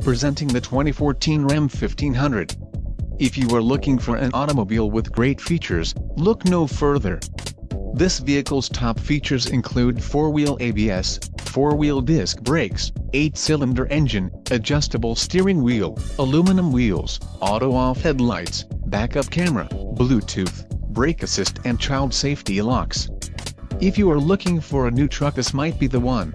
presenting the 2014 Ram 1500. If you are looking for an automobile with great features, look no further. This vehicle's top features include 4-wheel ABS, 4-wheel disc brakes, 8-cylinder engine, adjustable steering wheel, aluminum wheels, auto-off headlights, backup camera, Bluetooth, brake assist and child safety locks. If you are looking for a new truck this might be the one.